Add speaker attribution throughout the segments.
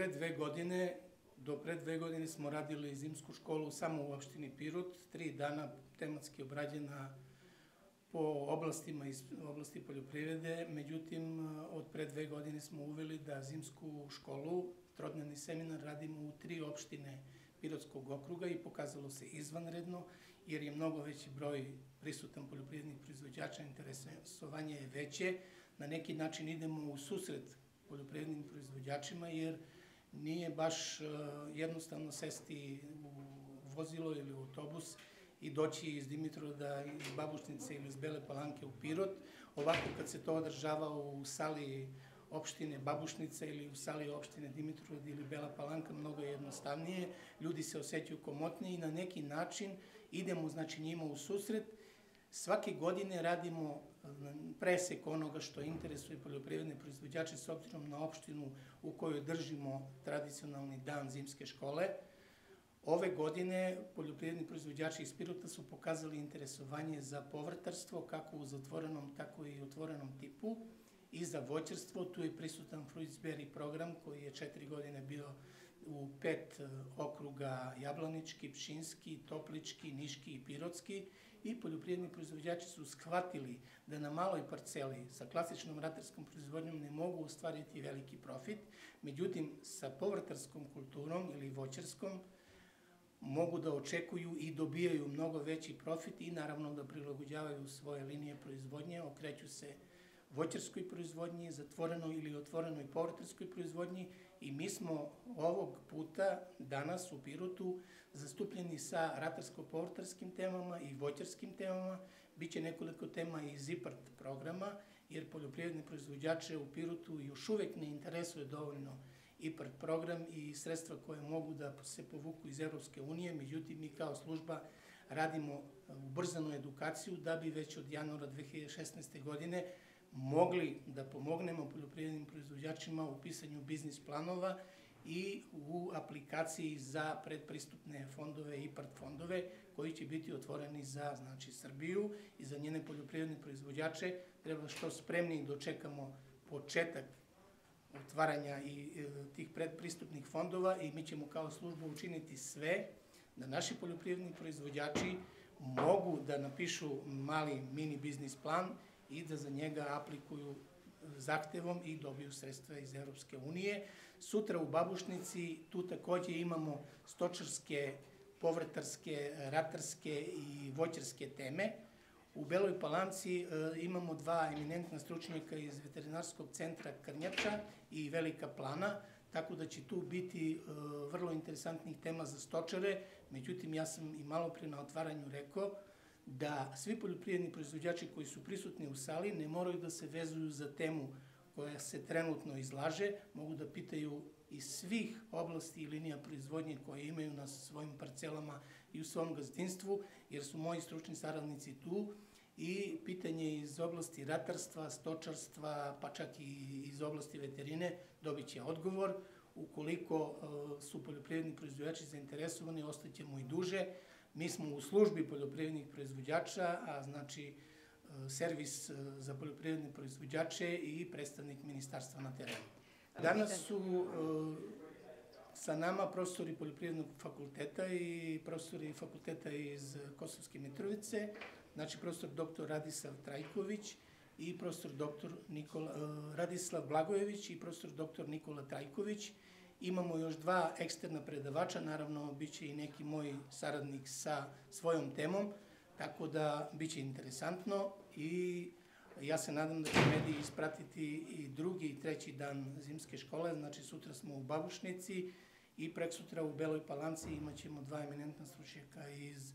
Speaker 1: pre dve godine, do pre dve godine smo radili zimsku školu samo u opštini Pirot, tri dana tematski obrađena po oblastima iz oblasti poljoprivrede, međutim, od pre dve godine smo uveli da zimsku školu, trodnevni seminar radimo u tri opštine Pirotskog okruga i pokazalo se izvanredno, jer je mnogo veći broj prisutan poljoprivrednih proizvođača, interesovanje je veće, na neki način idemo u susret poljoprivrednim proizvođačima, jer nije baš e, jednostavno sesti u vozilo ili u autobus i doći iz Dimitrovda, iz Babušnice ili iz Bele Palanke u Pirot. Ovako kad se to održava u sali opštine Babušnica ili u sali opštine Dimitrovda ili Bela Palanka, mnogo je jednostavnije. Ljudi se osjećaju komotnije i na neki način idemo znači njima u susret Svake godine radimo eh, presek onoga što interesuje poljoprivredne proizvođače s obzirom na opštinu u kojoj držimo tradicionalni dan zimske škole. Ove godine poljoprivredni proizvođači iz Pirota su pokazali interesovanje za povrtarstvo kako u zatvorenom, tako i otvorenom tipu i za voćarstvo. Tu je prisutan Fruitsberry program koji je četiri godine bio u pet e, okruga Jablanički, Pšinski, Toplički, Niški i Pirotski i poljoprivredni proizvođači su shvatili da na maloj parceli sa klasičnom ratarskom proizvodnjom ne mogu ostvariti veliki profit, međutim sa povrtarskom kulturom ili voćarskom mogu da očekuju i dobijaju mnogo veći profit i naravno da prilagođavaju svoje linije proizvodnje, okreću se voćarskoj proizvodnji, zatvorenoj ili otvorenoj povrtarskoj proizvodnji i mi smo ovog puta danas u Pirotu zastupljeni sa ratarsko-povrtarskim temama i voćarskim temama. Biće nekoliko tema iz IPART programa, jer poljoprivredne proizvođače u Pirotu još uvek ne interesuje dovoljno IPART program i sredstva koje mogu da se povuku iz Evropske unije, međutim mi kao služba radimo ubrzanu edukaciju da bi već od januara 2016. godine mogli da pomognemo poljoprivrednim proizvođačima u pisanju biznis planova i u aplikaciji za predpristupne fondove, IPART fondove, koji će biti otvoreni za znači, Srbiju i za njene poljoprivredne proizvođače. Treba što spremni dočekamo početak otvaranja i e, tih predpristupnih fondova i mi ćemo kao služba učiniti sve da naši poljoprivredni proizvođači mogu da napišu mali mini biznis plan i da za njega aplikuju zahtevom i dobiju sredstva iz Evropske unije. Sutra u Babušnici tu takođe imamo stočarske, povrtarske, ratarske i voćarske teme. U Beloj Palanci e, imamo dva eminentna stručnjaka iz veterinarskog centra Krnjača i Velika Plana, tako da će tu biti e, vrlo interesantnih tema za stočare. Međutim, ja sam i malo pre na otvaranju rekao da svi poljoprivredni proizvođači koji su prisutni u sali ne moraju da se vezuju za temu koja se trenutno izlaže, mogu da pitaju iz svih oblasti i linija proizvodnje koje imaju na svojim parcelama i u svom gazdinstvu, jer su moji stručni saradnici tu i pitanje iz oblasti ratarstva, stočarstva, pa čak i iz oblasti veterine dobit će odgovor. Ukoliko e, su poljoprivredni proizvođači zainteresovani, ostaćemo i duže. Mi smo u službi poljoprivrednih proizvođača, a znači e, servis e, za poljoprivredne proizvođače i predstavnik ministarstva na terenu. Danas su sa nama profesori poljoprivrednog fakulteta i profesori fakulteta iz Kosovske Mitrovice, znači profesor dr. Radislav Trajković i profesor dr. Nikola, Radislav Blagojević i profesor dr. Nikola Trajković Imamo još dva eksterna predavača, naravno bit će i neki moj saradnik sa svojom temom, tako da bit će interesantno i ja se nadam da će mediji ispratiti i drugi i treći dan zimske škole, znači sutra smo u Babušnici i prek sutra u Beloj Palanci imat ćemo dva eminentna stručnjaka iz e,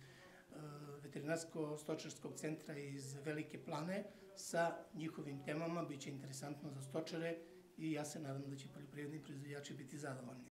Speaker 1: veterinarsko-stočarskog centra iz Velike plane sa njihovim temama, bit će interesantno za stočare i ja se nadam da će poljoprivredni proizvodjači biti zadovoljni.